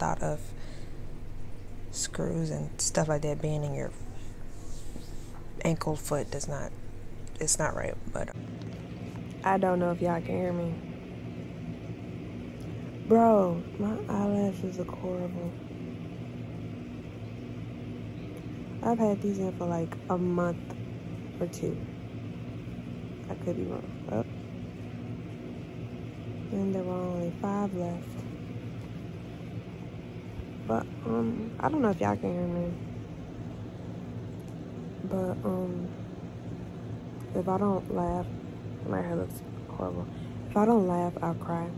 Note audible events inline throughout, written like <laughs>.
thought of screws and stuff like that being in your ankle foot does not it's not right but i don't know if y'all can hear me. Bro my eyelashes are horrible. I've had these in for like a month or two. I could be wrong. Oh. and there were only five left but um i don't know if y'all can hear me but um, if I don't laugh, my hair looks horrible. If I don't laugh, I'll cry.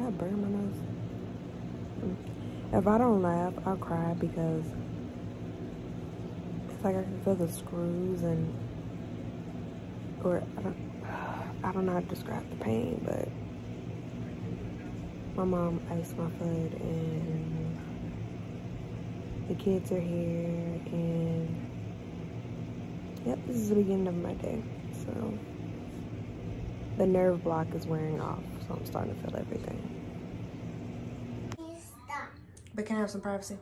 I burn my nose. Mm. If I don't laugh, I'll cry because it's like I can feel the screws and or I don't <sighs> I don't know how to describe the pain, but my mom iced my foot and the kids are here and Yep, this is the beginning of my day. So the nerve block is wearing off, so I'm starting to feel everything. Stop. But can I have some privacy?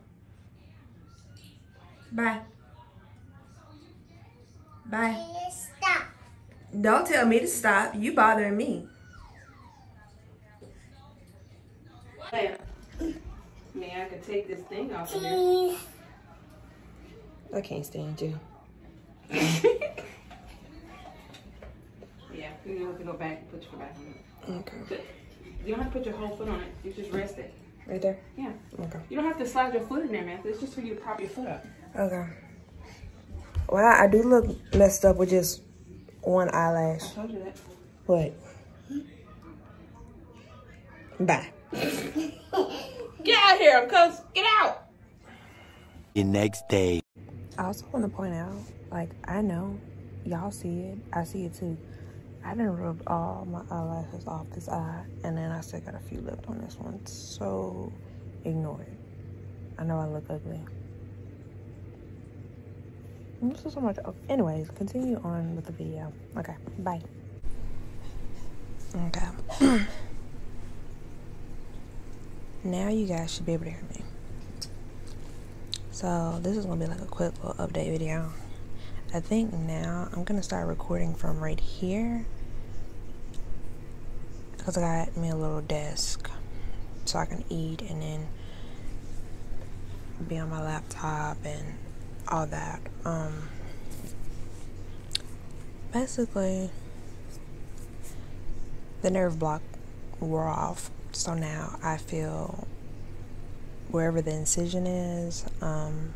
Bye. Bye. Stop. Don't tell me to stop. You bothering me. Man, I could take this thing off of here. I can't stand you. yeah, you have to go back and put your foot back on it. Okay. You don't have to put your whole foot on it. You just rest it. Right there? Yeah. Okay. You don't have to slide your foot in there, man. It's just for you to prop your foot up. Okay. Well, I do look messed up with just one eyelash. I told you that. What? Bye. <laughs> Get out here, cuz. Get out. The next day. I also want to point out like, I know y'all see it. I see it too. I didn't rub all my eyelashes off this eye, and then I still got a few left on this one. So, ignore it. I know I look ugly. This is so much. Oh, anyways, continue on with the video. Okay, bye. Okay. <clears throat> now you guys should be able to hear me. So, this is to be like a quick little update video. I think now I'm gonna start recording from right here because I got me a little desk so I can eat and then be on my laptop and all that. Um, basically, the nerve block wore off, so now I feel wherever the incision is, um,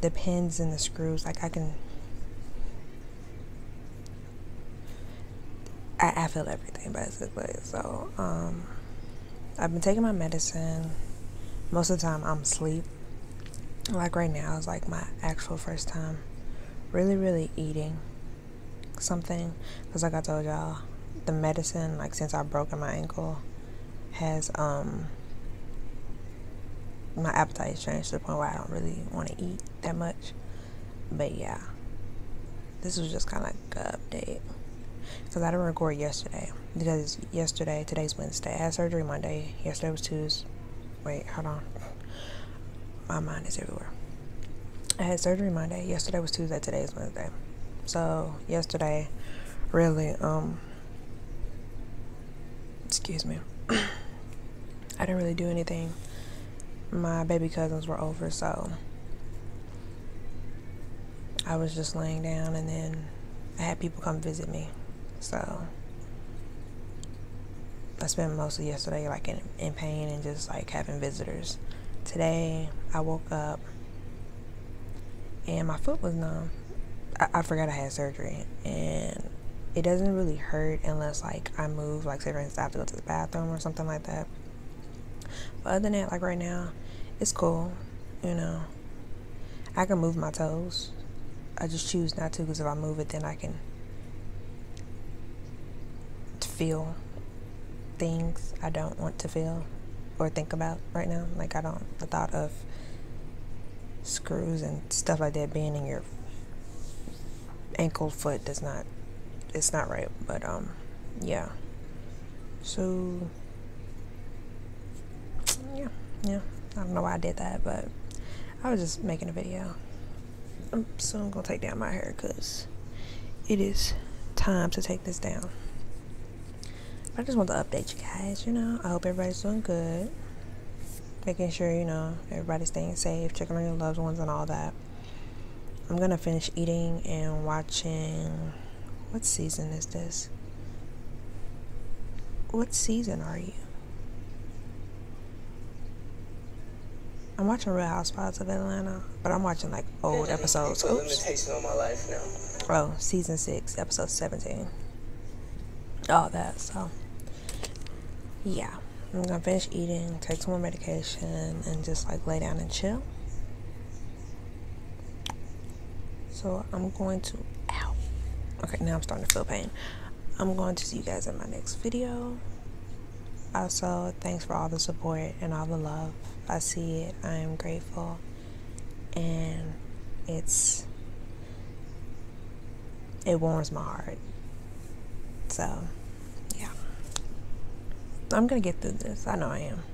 the pins and the screws, like I can I, I feel everything basically. So, um, I've been taking my medicine. Most of the time, I'm asleep. Like right now is like my actual first time really, really eating something. Because, like I told y'all, the medicine, like since I've broken my ankle, has, um, my appetite has changed to the point where I don't really want to eat that much. But yeah, this was just kind of like an update because I didn't record yesterday. Because yesterday, today's Wednesday. I had surgery Monday. Yesterday was Tuesday. Wait, hold on. My mind is everywhere. I had surgery Monday. Yesterday was Tuesday. Today is Wednesday. So yesterday, really, um, excuse me. I didn't really do anything. My baby cousins were over, so I was just laying down, and then I had people come visit me. So I spent most of yesterday like in, in pain and just like having visitors. Today I woke up and my foot was numb. I, I forgot I had surgery and it doesn't really hurt unless like I move, like say for instance I have to go to the bathroom or something like that. But other than that, like right now, it's cool, you know. I can move my toes. I just choose not to because if I move it, then I can feel things I don't want to feel or think about right now. Like I don't the thought of screws and stuff like that being in your ankle foot does not it's not right. But um yeah. So yeah. I don't know why I did that, but I was just making a video. I'm gonna take down my hair because it is time to take this down. I just want to update you guys, you know. I hope everybody's doing good. Making sure, you know, everybody's staying safe, checking on your loved ones and all that. I'm gonna finish eating and watching. What season is this? What season are you? I'm watching Real Housewives of Atlanta, but I'm watching like old episodes. Oops. limitation on my life now. Oh, season six, episode 17. All that, so yeah. I'm gonna finish eating, take some more medication, and just like lay down and chill. So I'm going to, ow. Okay, now I'm starting to feel pain. I'm going to see you guys in my next video. Also, thanks for all the support and all the love. I see it. I am grateful. And it's, it warms my heart. So, yeah. I'm going to get through this. I know I am.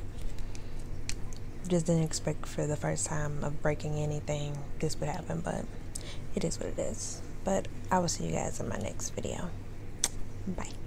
Just didn't expect for the first time of breaking anything this would happen, but it is what it is. But I will see you guys in my next video. Bye.